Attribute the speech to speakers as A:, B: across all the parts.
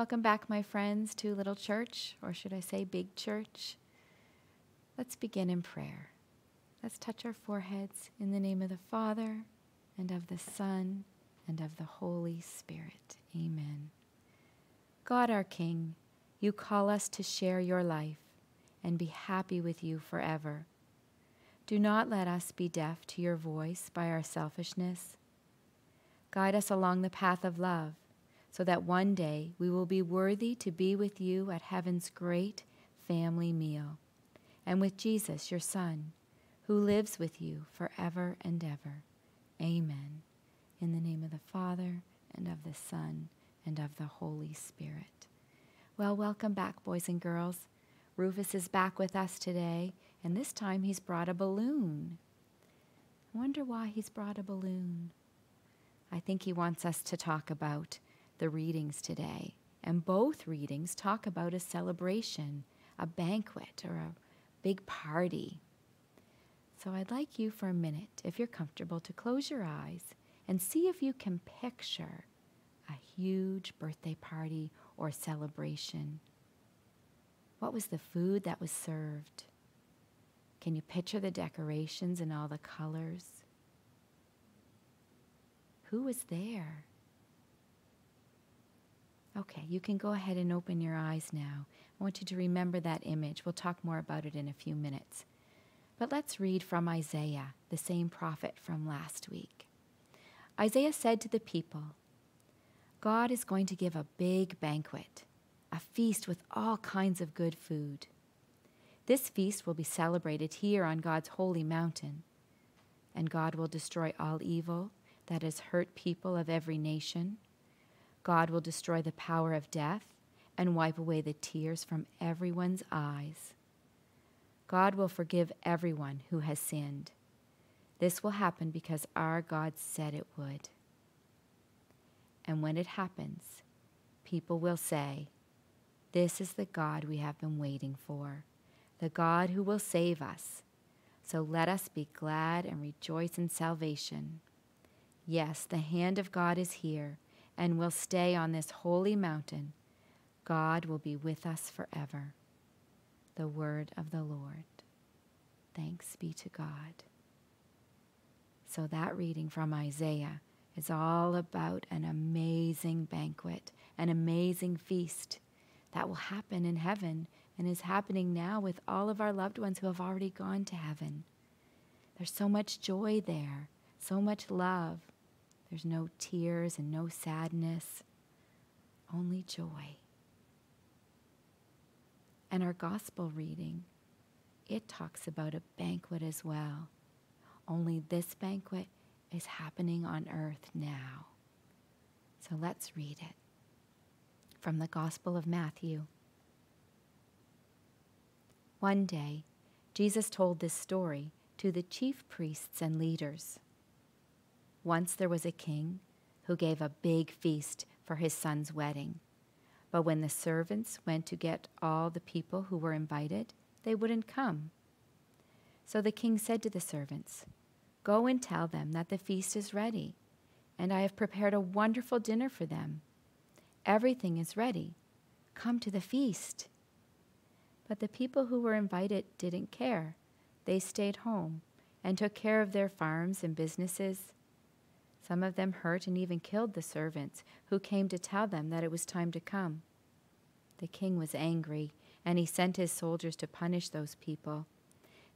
A: Welcome back, my friends, to Little Church, or should I say Big Church? Let's begin in prayer. Let's touch our foreheads in the name of the Father, and of the Son, and of the Holy Spirit. Amen. God, our King, you call us to share your life and be happy with you forever. Do not let us be deaf to your voice by our selfishness. Guide us along the path of love so that one day we will be worthy to be with you at heaven's great family meal, and with Jesus, your Son, who lives with you forever and ever. Amen. In the name of the Father, and of the Son, and of the Holy Spirit. Well, welcome back, boys and girls. Rufus is back with us today, and this time he's brought a balloon. I wonder why he's brought a balloon. I think he wants us to talk about the readings today. And both readings talk about a celebration, a banquet, or a big party. So I'd like you for a minute, if you're comfortable, to close your eyes and see if you can picture a huge birthday party or celebration. What was the food that was served? Can you picture the decorations and all the colors? Who was there? Okay, you can go ahead and open your eyes now. I want you to remember that image. We'll talk more about it in a few minutes. But let's read from Isaiah, the same prophet from last week. Isaiah said to the people, God is going to give a big banquet, a feast with all kinds of good food. This feast will be celebrated here on God's holy mountain, and God will destroy all evil that has hurt people of every nation God will destroy the power of death and wipe away the tears from everyone's eyes. God will forgive everyone who has sinned. This will happen because our God said it would. And when it happens, people will say, This is the God we have been waiting for, the God who will save us. So let us be glad and rejoice in salvation. Yes, the hand of God is here and will stay on this holy mountain, God will be with us forever. The word of the Lord. Thanks be to God. So, that reading from Isaiah is all about an amazing banquet, an amazing feast that will happen in heaven and is happening now with all of our loved ones who have already gone to heaven. There's so much joy there, so much love, there's no tears and no sadness, only joy. And our gospel reading, it talks about a banquet as well. Only this banquet is happening on earth now. So let's read it from the Gospel of Matthew. One day, Jesus told this story to the chief priests and leaders. Once there was a king who gave a big feast for his son's wedding. But when the servants went to get all the people who were invited, they wouldn't come. So the king said to the servants, Go and tell them that the feast is ready, and I have prepared a wonderful dinner for them. Everything is ready. Come to the feast. But the people who were invited didn't care. They stayed home and took care of their farms and businesses some of them hurt and even killed the servants who came to tell them that it was time to come. The king was angry, and he sent his soldiers to punish those people.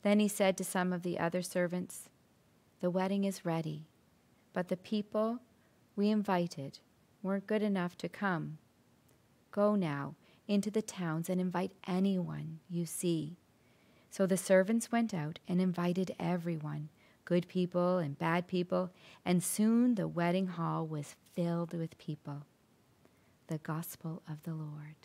A: Then he said to some of the other servants, The wedding is ready, but the people we invited weren't good enough to come. Go now into the towns and invite anyone you see. So the servants went out and invited everyone good people and bad people, and soon the wedding hall was filled with people. The gospel of the Lord.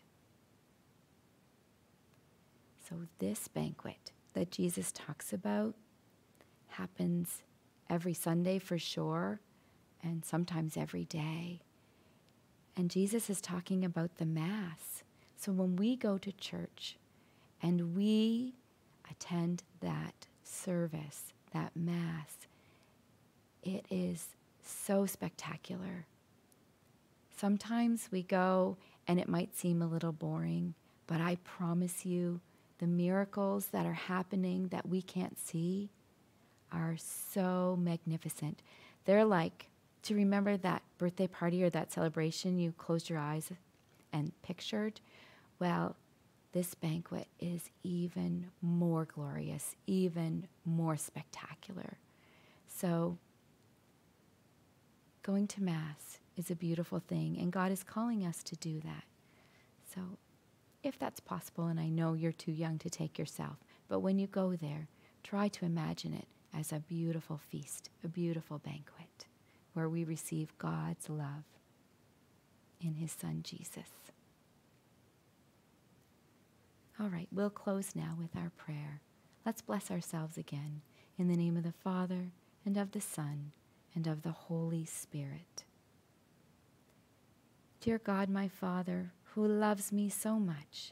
A: So, this banquet that Jesus talks about happens every Sunday for sure, and sometimes every day. And Jesus is talking about the Mass. So, when we go to church and we attend that service, that Mass. It is so spectacular. Sometimes we go and it might seem a little boring, but I promise you, the miracles that are happening that we can't see are so magnificent. They're like to remember that birthday party or that celebration you closed your eyes and pictured. Well, this banquet is even more glorious, even more spectacular. So, going to Mass is a beautiful thing, and God is calling us to do that. So, if that's possible, and I know you're too young to take yourself, but when you go there, try to imagine it as a beautiful feast, a beautiful banquet, where we receive God's love in His Son Jesus. All right, we'll close now with our prayer. Let's bless ourselves again in the name of the Father, and of the Son, and of the Holy Spirit. Dear God, my Father, who loves me so much,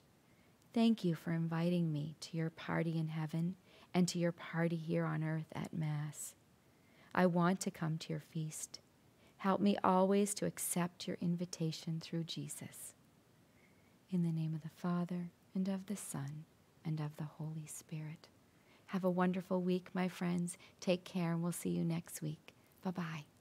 A: thank you for inviting me to your party in heaven and to your party here on earth at Mass. I want to come to your feast. Help me always to accept your invitation through Jesus. In the name of the Father, and of the Son, and of the Holy Spirit. Have a wonderful week, my friends. Take care, and we'll see you next week. Bye bye.